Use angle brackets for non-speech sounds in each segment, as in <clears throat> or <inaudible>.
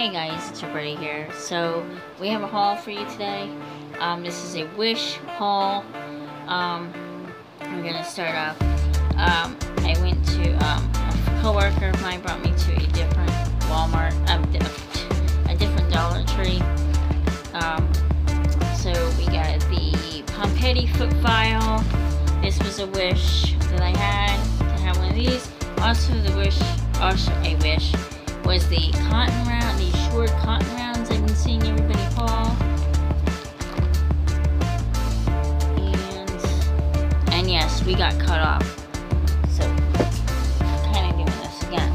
Hey guys, it's your buddy here. So, we have a haul for you today. Um, this is a Wish haul. Um, we're gonna start off. Um, I went to, um, a coworker of mine brought me to a different Walmart, um, a different Dollar Tree. Um, so we got the Pompetti foot file. This was a wish that I had to have one of these. Also the wish, also a wish, was the cotton round, cotton rounds I've been seeing everybody haul. And, and yes, we got cut off. So, kind of doing this again.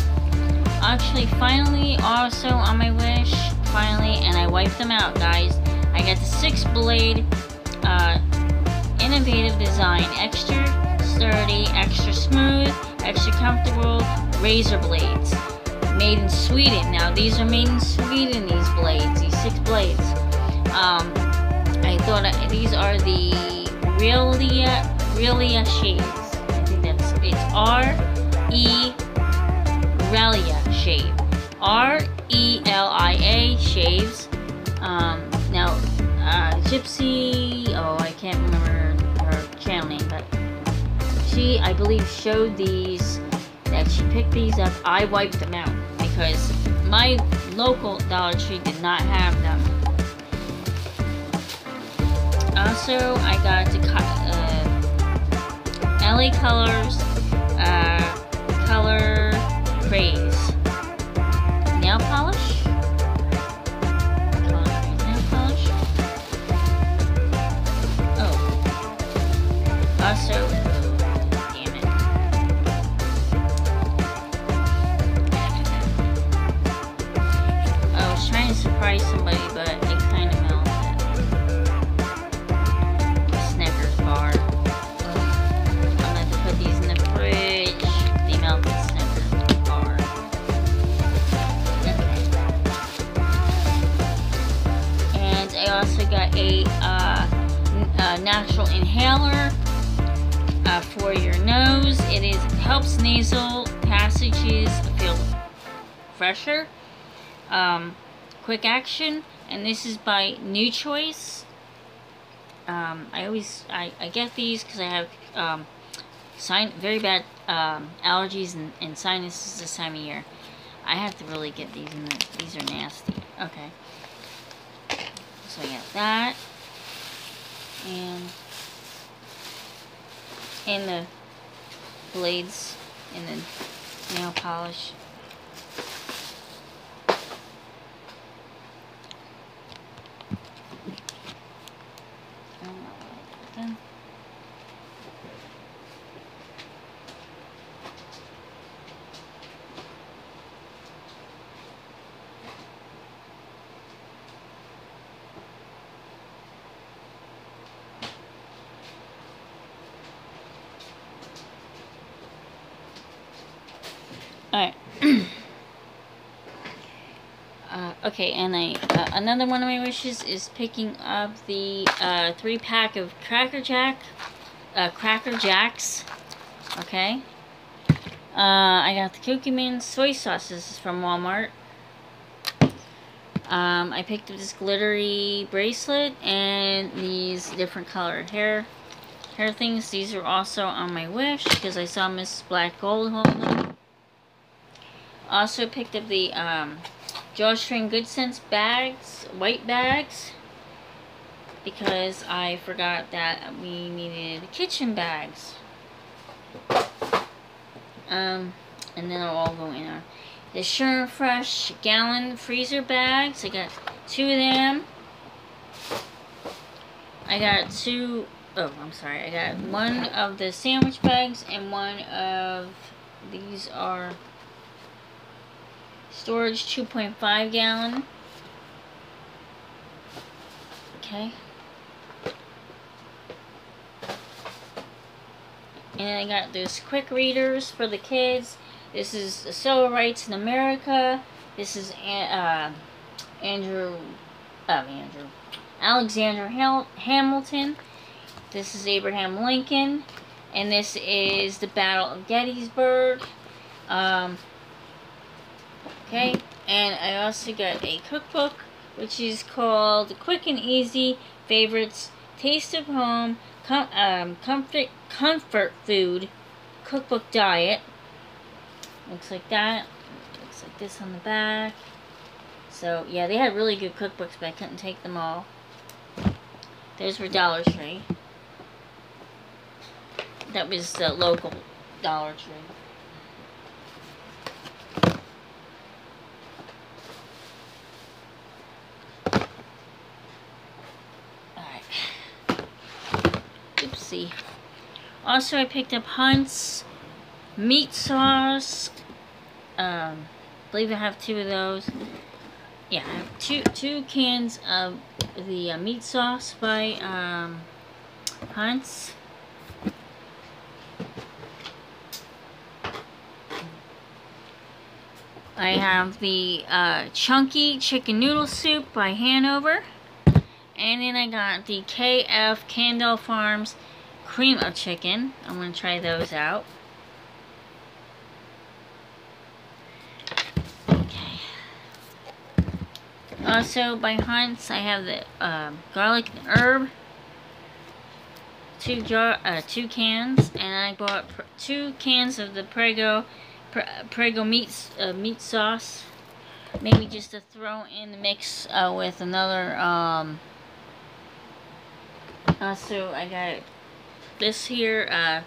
Actually, finally, also on my wish, finally, and I wiped them out, guys. I got the six blade, uh, innovative design, extra sturdy, extra smooth, extra comfortable razor blades. Made in Sweden. Now these are made in Sweden, these blades, these six blades. Um, I thought I, these are the Realia, Realia shades. I think that's, it's R-E, Relia shave. R-E-L-I-A shaves. Um, now, uh, Gypsy, oh, I can't remember her channel name, but she, I believe, showed these, that she picked these up. I wiped them out because my local Dollar Tree did not have them. Also, I got the uh, LA Colors uh, Color Craze nail nail polish. Oh. Also, surprise somebody, but it kind of melted. Snickers bar. I'm gonna have to put these in the fridge. They melted Snickers bar. And I also got a, uh, n- uh, natural inhaler uh, for your nose. It is helps nasal passages feel fresher. Um, quick action, and this is by New Choice. Um, I always I, I get these because I have um, sign very bad um, allergies and, and sinuses this time of year. I have to really get these, and the, these are nasty. Okay, so I got that, and and the blades and the nail polish. I don't know what I put them. Alright. Uh, okay, and I uh, another one of my wishes is picking up the uh, three pack of Cracker Jack, uh, Cracker Jacks. Okay. Uh, I got the Kikkoman soy sauce. This is from Walmart. Um, I picked up this glittery bracelet and these different colored hair hair things. These are also on my wish because I saw Miss Black Gold holding them. Also picked up the um, Drawstring Good Sense bags, white bags, because I forgot that we needed kitchen bags. Um, and then I'll all go in there. The Sure Fresh gallon freezer bags. I got two of them. I got two, oh, I'm sorry. I got one of the sandwich bags and one of, these are storage 2.5 gallon. Okay. And I got those quick readers for the kids. This is the Civil Rights in America. This is uh, Andrew, oh, Andrew, Alexander Hal Hamilton. This is Abraham Lincoln. And this is the Battle of Gettysburg. Um, okay, And I also got a cookbook, which is called Quick and Easy Favorites Taste of Home com um, Comfort Comfort Food Cookbook Diet. Looks like that. Looks like this on the back. So, yeah, they had really good cookbooks, but I couldn't take them all. There's for Dollar Tree. That was the local Dollar Tree. Oopsie. Also, I picked up Hunt's meat sauce. Um, I believe I have two of those. Yeah, I have two two cans of the uh, meat sauce by um, Hunt's. I have the uh, Chunky Chicken Noodle Soup by Hanover. And then I got the KF Candle Farms Cream of Chicken. I'm going to try those out. Okay. Also, by Hunt's, I have the uh, garlic and herb. Two jar, uh, two cans, and I bought two cans of the Prego Prego meat, uh, meat sauce. Maybe just to throw in the mix uh, with another, um, also I got this here, uh,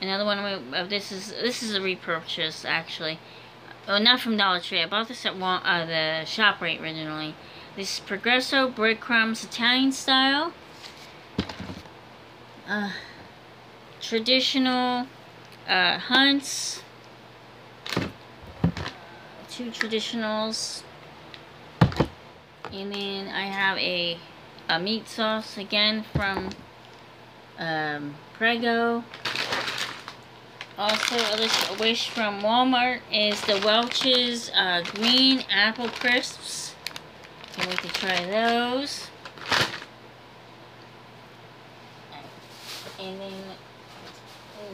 another one of this is, this is a repurchase actually. Oh, not from Dollar Tree. I bought this at Wal uh, the ShopRite originally. This is Progresso Breadcrumbs Italian style. Uh, traditional uh, Hunt's two traditionals. And then I have a, a meat sauce again from um, Prego. Also, a wish from Walmart is the Welch's uh, Green Apple Crisps. Can't wait to try those. And then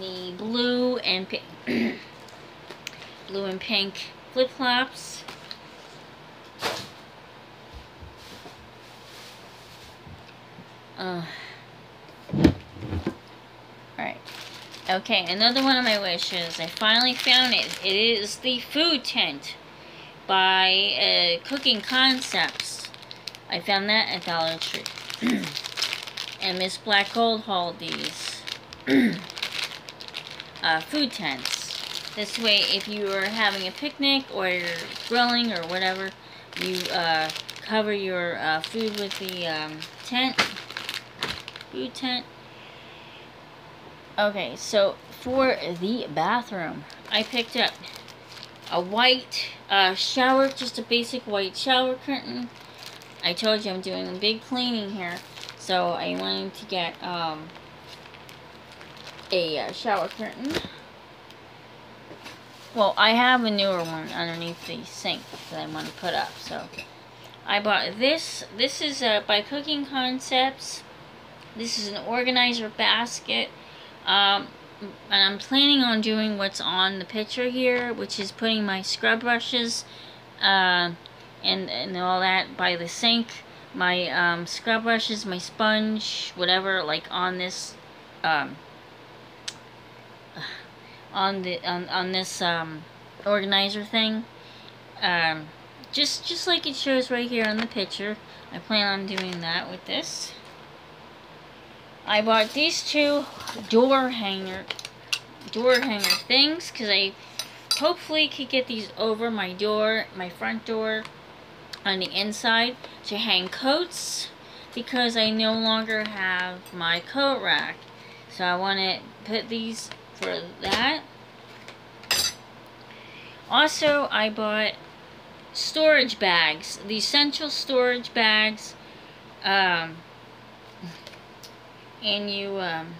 the blue and pink, <clears throat> blue and pink flip-flops. Uh, Alright. Okay, another one of my wishes. I finally found it. It is the food tent by uh, Cooking Concepts. I found that at Dollar Tree. <clears throat> and Miss Black Gold hauled these <clears throat> uh, food tents. This way, if you are having a picnic or you're grilling or whatever, you uh, cover your uh, food with the um, tent, food tent. Okay, so for the bathroom, I picked up a white uh, shower, just a basic white shower curtain. I told you I'm doing a big cleaning here, so I wanted to get um, a uh, shower curtain. Well, I have a newer one underneath the sink that I want to put up. So, I bought this. This is uh, by Cooking Concepts. This is an organizer basket. Um, and I'm planning on doing what's on the picture here, which is putting my scrub brushes uh, and, and all that by the sink. My um, scrub brushes, my sponge, whatever, like on this um, <sighs> on the on, on this um, organizer thing. Um, just just like it shows right here on the picture. I plan on doing that with this. I bought these two door hanger door hanger things because I hopefully could get these over my door, my front door on the inside to hang coats because I no longer have my coat rack. So I want to put these for that. Also, I bought storage bags, the essential storage bags, um, and you, um,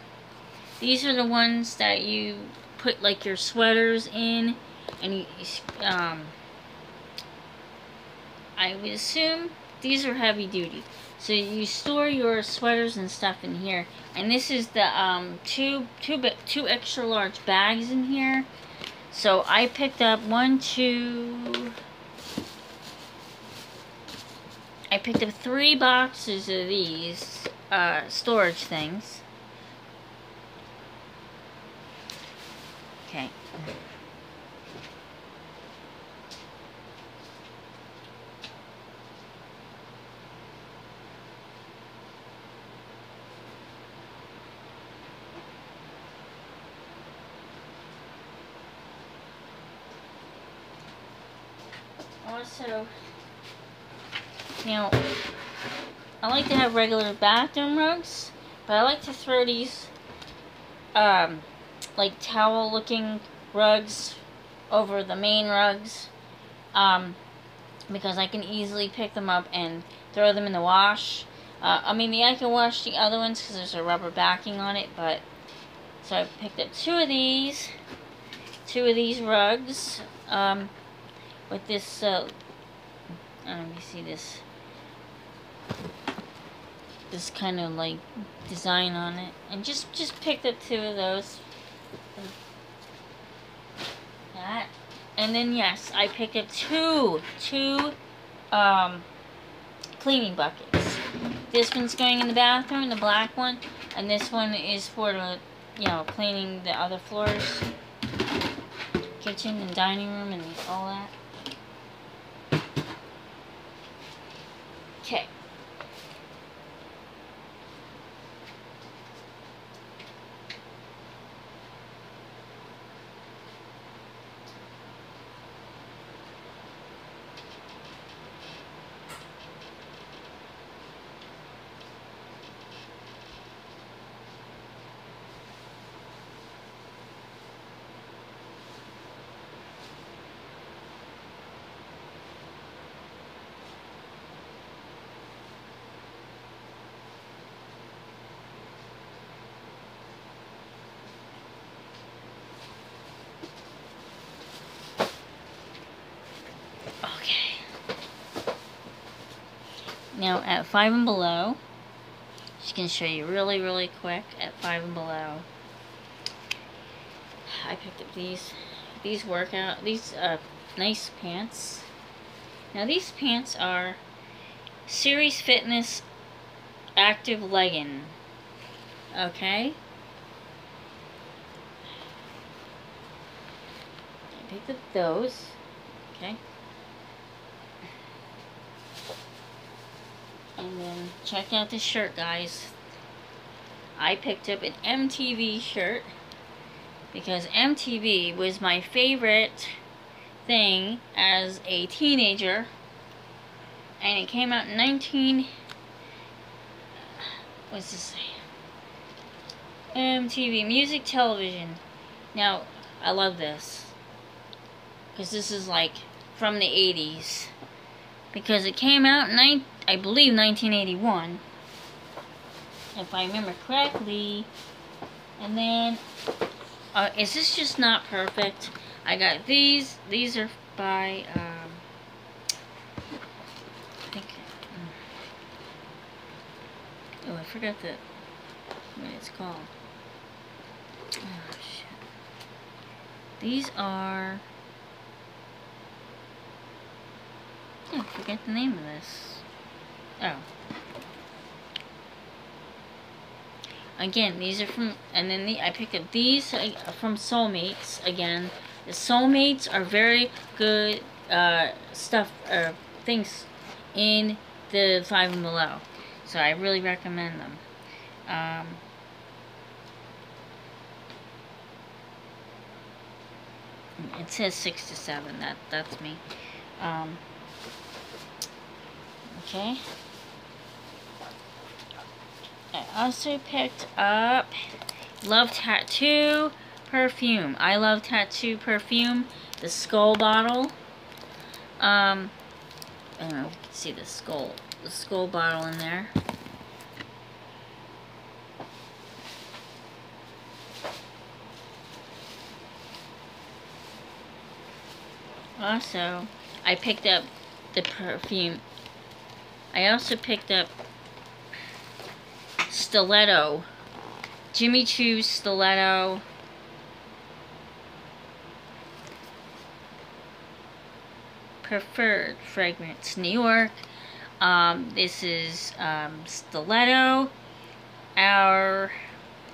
these are the ones that you put like your sweaters in, and you, um, I would assume these are heavy duty. So you store your sweaters and stuff in here. And this is the um, two, two, two extra large bags in here. So I picked up one, two, I picked up three boxes of these uh, storage things. Okay. Also, you know, I like to have regular bathroom rugs, but I like to throw these, um, like towel looking rugs over the main rugs, um, because I can easily pick them up and throw them in the wash. Uh, I mean, I can wash the other ones because there's a rubber backing on it, but, so I picked up two of these, two of these rugs, um, with this, uh, let me see this, this kind of like design on it, and just just picked up two of those. That, and then yes, I picked up two, two, um, cleaning buckets. This one's going in the bathroom, the black one, and this one is for the, you know, cleaning the other floors, kitchen and dining room and all that. Okay. Now at 5 and below, just going to show you really, really quick at 5 and below. I picked up these, these workout, these uh, nice pants. Now these pants are Series Fitness Active Legging. Okay? I picked up those. Okay? And then check out this shirt, guys. I picked up an MTV shirt because MTV was my favorite thing as a teenager. And it came out in 19... What's this say? MTV, music television. Now, I love this. Because this is like from the 80s. Because it came out in I believe 1981 if I remember correctly. And then uh, is this just not perfect? I got these these are by um, I think oh I forgot the what it's called. Oh shit. These are I forget the name of this Oh. Again, these are from, and then the, I picked up these uh, from Soulmates. Again, the Soulmates are very good uh, stuff, or uh, things in the Five and Below. So I really recommend them. Um, it says six to seven. That that's me. Um, okay. I also picked up Love Tattoo perfume. I Love Tattoo perfume. The skull bottle. Um, I don't know if you can see the skull, the skull bottle in there. Also, I picked up the perfume. I also picked up Stiletto. Jimmy Choo Stiletto. Preferred fragrance. New York. Um, this is um, Stiletto, our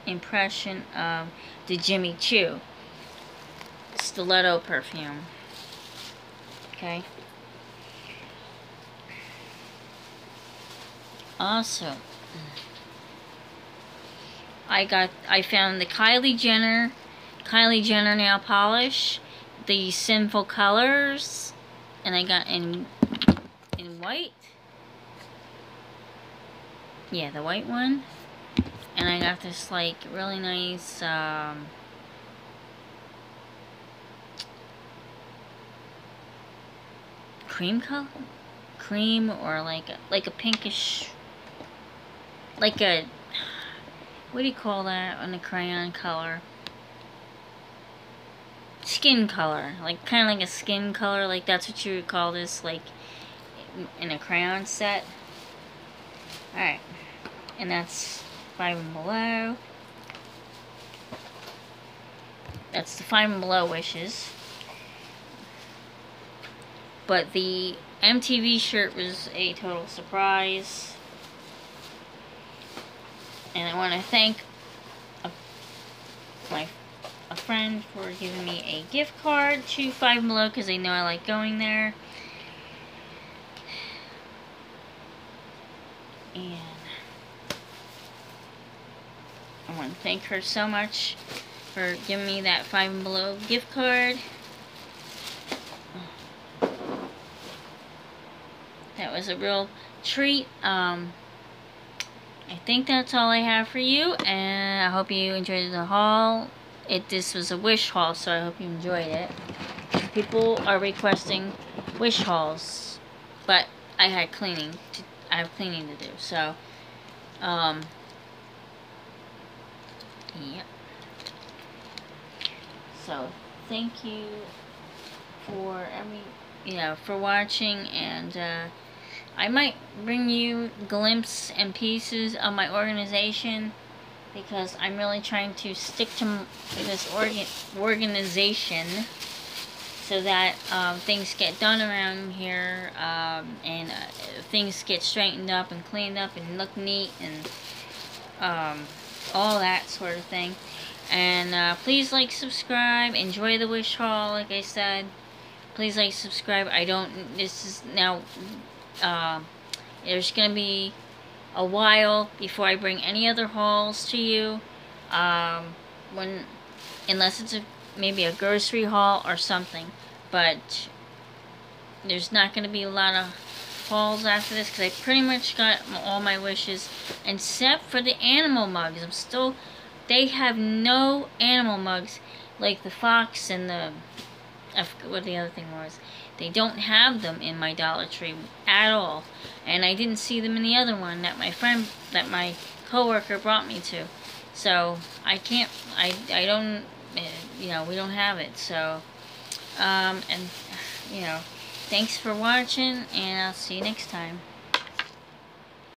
impression of the Jimmy Choo Stiletto perfume. Okay. Also, I got I found the Kylie Jenner Kylie Jenner nail polish, the Sinful Colors, and I got in in white. Yeah, the white one. And I got this like really nice um cream color cream or like a, like a pinkish like a what do you call that on the crayon color? Skin color like kind of like a skin color like that's what you would call this like in a crayon set? Alright and that's five and below. That's the five and below wishes. But the MTV shirt was a total surprise and I want to thank a, my a friend for giving me a gift card to Five Below because they know I like going there. And I want to thank her so much for giving me that Five Below gift card. That was a real treat. Um, I think that's all I have for you, and I hope you enjoyed the haul. It This was a wish haul, so I hope you enjoyed it. People are requesting wish hauls, but I had cleaning. To, I have cleaning to do, so, um, yep. So, thank you for every, you know, for watching, and, uh, I might bring you glimpses and pieces of my organization because I'm really trying to stick to this organ organization so that um, things get done around here um, and uh, things get straightened up and cleaned up and look neat and um, all that sort of thing. And uh, please like, subscribe, enjoy the wish haul, like I said. Please like, subscribe. I don't, this is now uh, there's going to be a while before I bring any other hauls to you. Um, when, unless it's a, maybe a grocery haul or something. But there's not going to be a lot of hauls after this because I pretty much got all my wishes except for the animal mugs. I'm still, they have no animal mugs like the fox and the, what the other thing was. They don't have them in my Dollar Tree at all. And I didn't see them in the other one that my friend, that my coworker brought me to. So, I can't, I, I don't, eh, you know, we don't have it. So, um, and, you know, thanks for watching, and I'll see you next time.